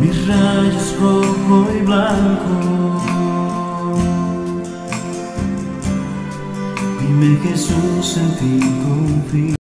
mis rayos rojo y blanco. Dime Jesús en ti confío.